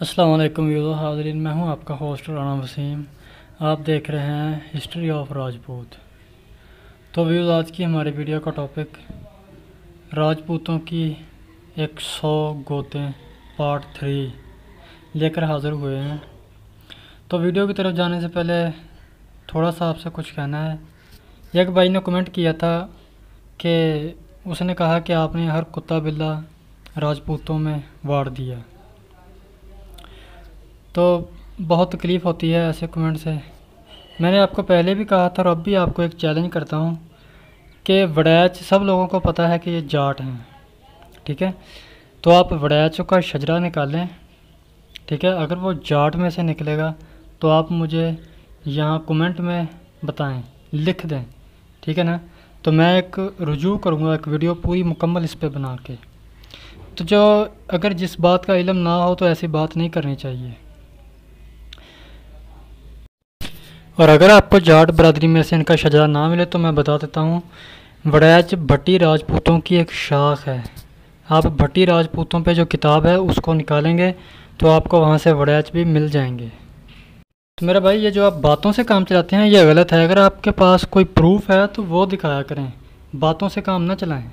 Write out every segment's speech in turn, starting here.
अस्सलाम वालेकुम हाज़रीन, मैं हूँ आपका होस्ट राना वसीम। आप देख रहे हैं हिस्ट्री ऑफ़ राजपूत। तो व्यूज़, आज की हमारी वीडियो का टॉपिक, राजपूतों की एक सौ गोतें पार्ट थ्री लेकर हाज़िर हुए हैं। तो वीडियो की तरफ़ जाने से पहले थोड़ा सा आपसे कुछ कहना है। एक भाई ने कमेंट किया था कि उसने कहा कि आपने हर कुत्ता बिल्ला राजपूतों में वाड़ दिया। तो बहुत तकलीफ़ होती है ऐसे कमेंट से। मैंने आपको पहले भी कहा था और अब भी आपको एक चैलेंज करता हूँ कि वड़ैच, सब लोगों को पता है कि ये जाट हैं, ठीक है? तो आप वड़ैच का शजरा निकालें ठीक है? अगर वो जाट में से निकलेगा तो आप मुझे यहाँ कमेंट में बताएँ, लिख दें, ठीक है ना? तो मैं एक रुजू करूँगा, एक वीडियो पूरी मुकम्मल इस पर बना के। तो जो अगर जिस बात का इलम ना हो तो ऐसी बात नहीं करनी चाहिए। और अगर आपको जाट बरदरी में से इनका शजरा ना मिले तो मैं बता देता हूँ, वड़ैच भट्टी राजपूतों की एक शाख है। आप भट्टी राजपूतों पे जो किताब है, उसको निकालेंगे तो आपको वहाँ से वड़ैच भी मिल जाएँगे। तो मेरा भाई, ये जो आप बातों से काम चलाते हैं, ये गलत है। अगर आपके पास कोई प्रूफ है तो वो दिखाया करें। बातों से काम ना चलाएँ।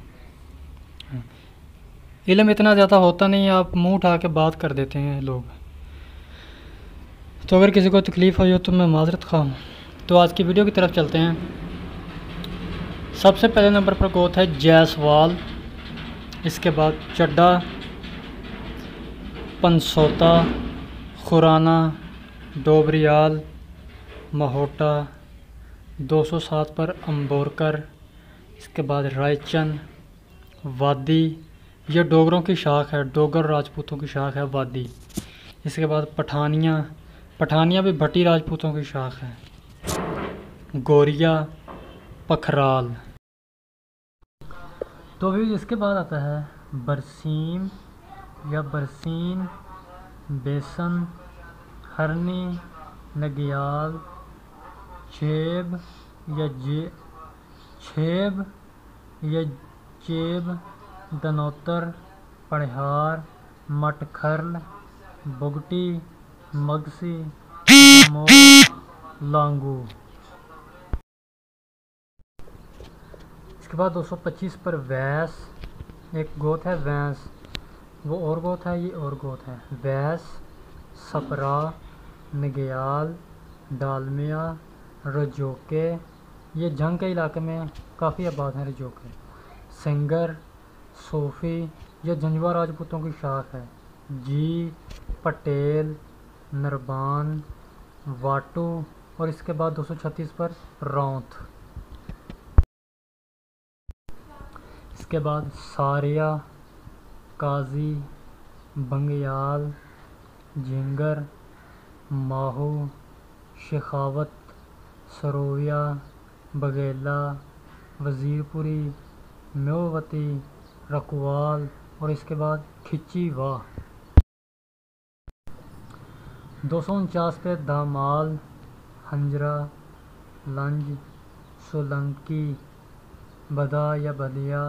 इलम इतना ज़्यादा होता नहीं, आप मुँह उठा के बात कर देते हैं लोग। तो अगर किसी को तकलीफ़ हुई हो तो मैं माजरत खाऊँ तो आज की वीडियो की तरफ़ चलते हैं। सबसे पहले नंबर पर गोत है जैसवाल इसके बाद चड्डा पंसोता, खुराना, डोबरियाल, महोटा 207 पर अम्बोरकर इसके बाद रायचंद वादी। ये डोगरों की शाख है, डोगर राजपूतों की शाख है वादी। इसके बाद पठानिया पठानिया भी भट्टी राजपूतों की शाख है। गोरिया, पखराल। तो अभी इसके बाद आता है बरसीम या बरसीन, बेसन, हरनी, नगियाल, छेब या जे, छेब या चेब दनोतर पढ़हार मटखरल, बुगटी मगसी लांगू। इसके बाद 225 पर वैस, एक गोत है वैंस, वो और गोत है, ये और गोत है। वैस, सपरा, नगयाल, डालमिया, रजोके, ये जंग के इलाके में काफ़ी आबाद हैं रजोके। सिंगर, सोफ़ी, ये जंजवा राजपूतों की शाख है। जी, पटेल नरबान, वाटू और इसके बाद 236 पर रौंथ। इसके बाद सारिया, काजी, बंगयाल झिंगर माहू, शेखावत सरोविया बघेला वज़ीरपुरी म्योवती रकवाल और इसके बाद खिची वाह दो सौ उनचास पे दामाल हंजरा, लंज, सोलंकी, बदा या बदिया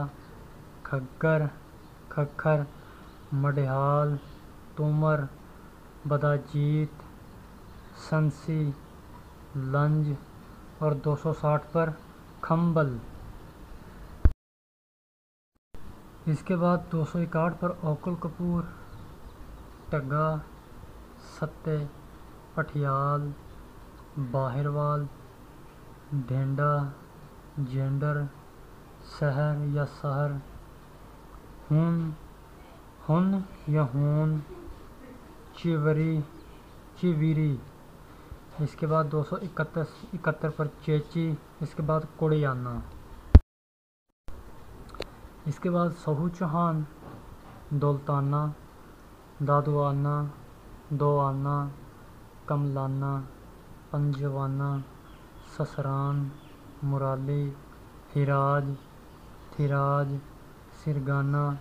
खग्गर, खखर मडहाल तोमर बदाजीत संसी, लंज और 260 पर खम्बल इसके बाद दो सौ इकाठ पर ओकुल कपूर, टग्गा सत्ते, पठियाल, बाहिरवाल, ढेंडा, जेंडर, शहर या शहर, हुन हुन या हून, चिवरी, चिवीरी। इसके बाद दो सौ इकहत्तर इकहत्तर पर चेची, इसके बाद कुड़ियाना। इसके बाद सहू चौहान दौलताना, दादुआना दो आना कमलाना, पंजवाना, ससरान, मुराली, हिराज, थिराज, सिरगाना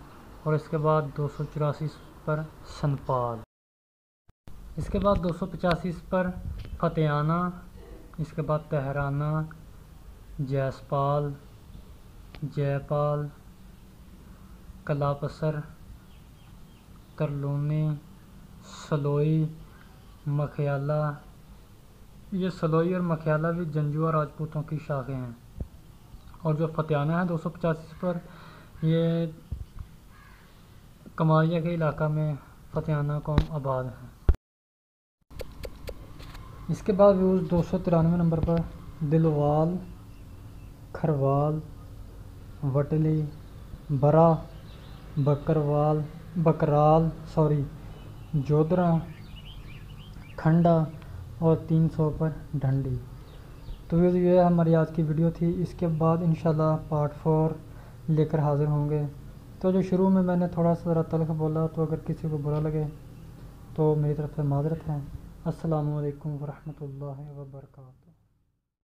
और इसके बाद दो सौ चौरासी पर सनपाल। इसके बाद दो सौ पचासी पर फतेहाना, इसके बाद तहराना, जैसपाल, जयपाल, कलापसर तरलूनी सलोई, मखियाला। ये सलोई और मखियाला भी जंजुआ राजपूतों की शाखें हैं। और जो फतियाना है दो सौ पचासी पर, ये कमालिया के इलाका में फतियाना कौम आबाद है। इसके बाद व्यूज़ दो सौ तिरानवे नंबर पर दिलवाल, खरवाल, वटली, बरा, बकरवाल, बकराल, सॉरी जोधरा, खंडा और तीन सौ पर ढंडी। तो ये हमारी आज की वीडियो थी। इसके बाद इन पार्ट फोर लेकर हाज़िर होंगे। तो जो शुरू में मैंने थोड़ा सा ज़रा तलख बोला तो अगर किसी को बुरा लगे तो मेरी तरफ़ से माजरत है। असलकम वरहमल वरहमतुल्लाहि